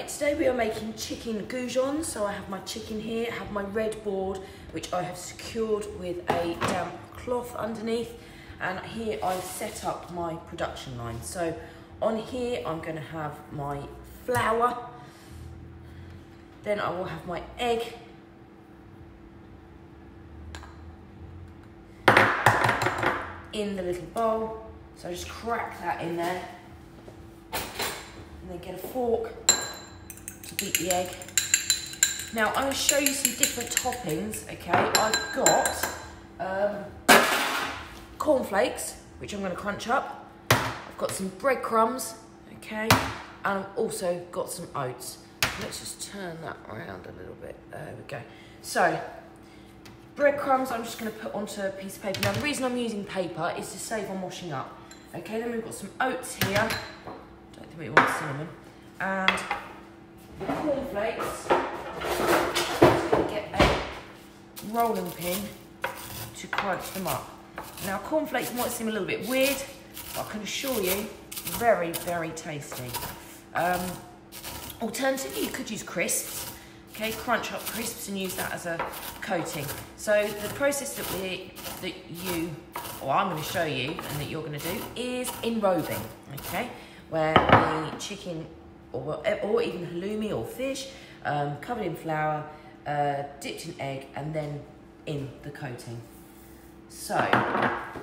Right, today we are making chicken goujons. So I have my chicken here, I have my red board, which I have secured with a damp cloth underneath. And here I've set up my production line. So on here, I'm gonna have my flour. Then I will have my egg. In the little bowl. So I just crack that in there. And then get a fork beat the egg. Now I'm going to show you some different toppings, okay? I've got um, cornflakes, which I'm going to crunch up. I've got some breadcrumbs, okay? And I've also got some oats. Let's just turn that around a little bit. There we go. So, breadcrumbs I'm just going to put onto a piece of paper. Now the reason I'm using paper is to save on washing up. Okay, then we've got some oats here. Don't think we want cinnamon. And cornflakes. Get a rolling pin to crunch them up. Now cornflakes might seem a little bit weird, but I can assure you, very, very tasty. Um, alternatively, you could use crisps. Okay, crunch up crisps and use that as a coating. So the process that we, that you, or I'm going to show you, and that you're going to do is enrobing. Okay, where the chicken or, or even halloumi or fish, um, covered in flour, uh, dipped in egg, and then in the coating. So,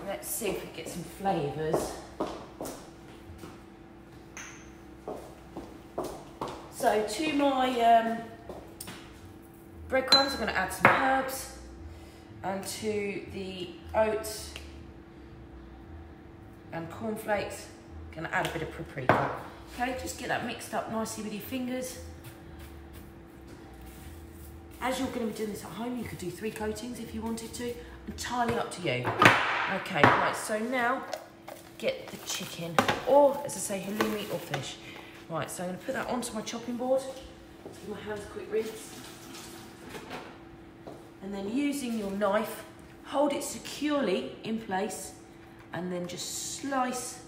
let's see if we get some flavours. So to my um, breadcrumbs, I'm going to add some herbs, and to the oats and cornflakes, I'm going to add a bit of paprika. Okay, just get that mixed up nicely with your fingers. As you're going to be doing this at home, you could do three coatings if you wanted to. Entirely up to you. Okay, right, so now get the chicken, or as I say, halloumi or fish. Right, so I'm going to put that onto my chopping board. Give my hands a quick rinse. And then using your knife, hold it securely in place and then just slice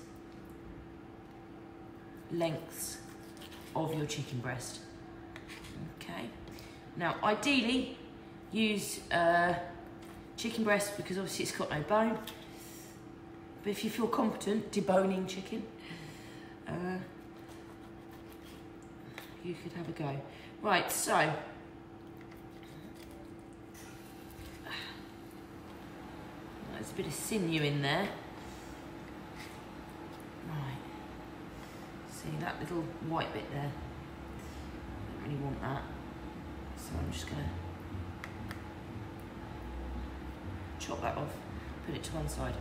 lengths of your chicken breast. Okay. Now, ideally, use uh, chicken breast because obviously it's got no bone. But if you feel competent deboning chicken, uh, you could have a go. Right, so there's a bit of sinew in there. See that little white bit there? I don't really want that. So I'm just gonna chop that off, put it to one side.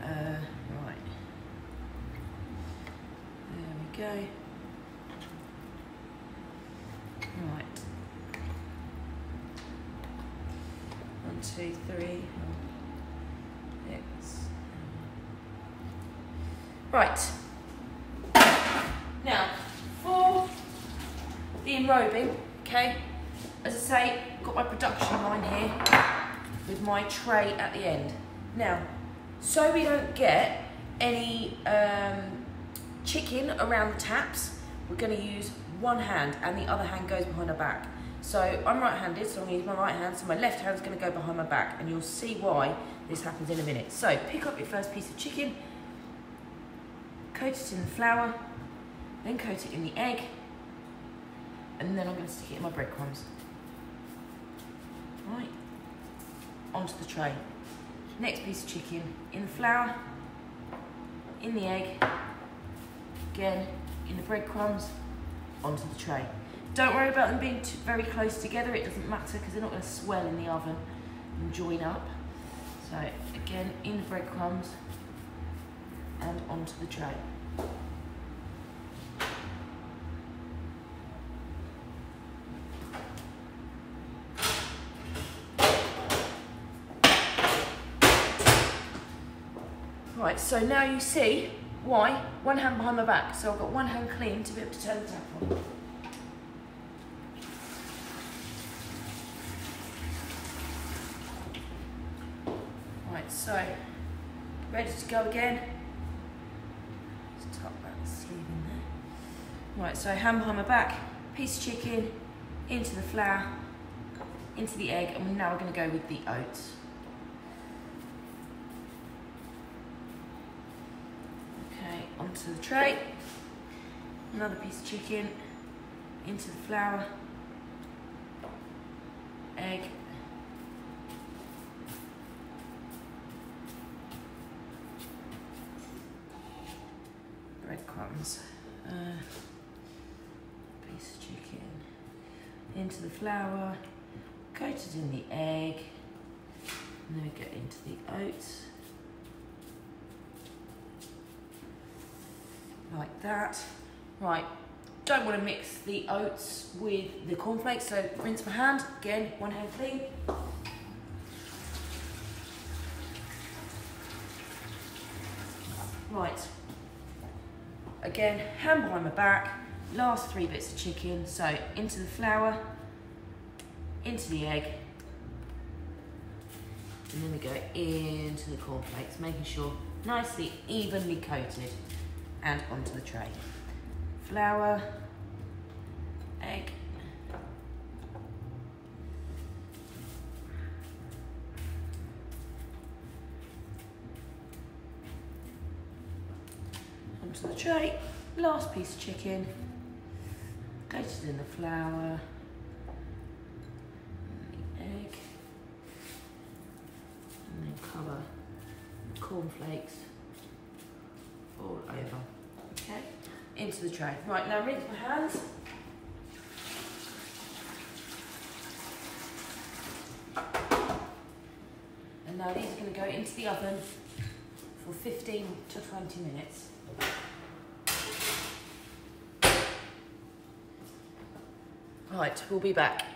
Uh, right. There we go. Right. One, two, three. Six. Right. The enrobing, okay, as I say, got my production line here with my tray at the end. Now, so we don't get any um, chicken around the taps, we're going to use one hand and the other hand goes behind our back. So I'm right-handed, so I'm to use my right hand, so my left hand's going to go behind my back, and you'll see why this happens in a minute. So pick up your first piece of chicken, coat it in the flour, then coat it in the egg, and then I'm going to stick it in my breadcrumbs. Right, onto the tray. Next piece of chicken in the flour, in the egg, again in the breadcrumbs, onto the tray. Don't worry about them being too, very close together, it doesn't matter because they're not going to swell in the oven and join up. So again, in the breadcrumbs and onto the tray. Right, so now you see why. One hand behind my back, so I've got one hand clean to be able to turn the tap on. Right, so ready to go again. Let's tuck that sleeve in there. Right, so hand behind my back, piece of chicken into the flour, into the egg, and now we're going to go with the oats. Onto the tray. Another piece of chicken into the flour, egg, breadcrumbs, uh, piece of chicken into the flour, coated in the egg, and then we get into the oats. Like that. Right, don't want to mix the oats with the cornflakes, so rinse my hand, again, one hand clean. Right, again, hand behind my back, last three bits of chicken, so into the flour, into the egg, and then we go into the cornflakes, making sure nicely evenly coated and onto the tray. Flour, egg, onto the tray. Last piece of chicken, coated in the flour, egg, and then cover cornflakes all over. Okay, into the tray. Right, now rinse my hands. And now these are going to go into the oven for 15 to 20 minutes. Right, we'll be back.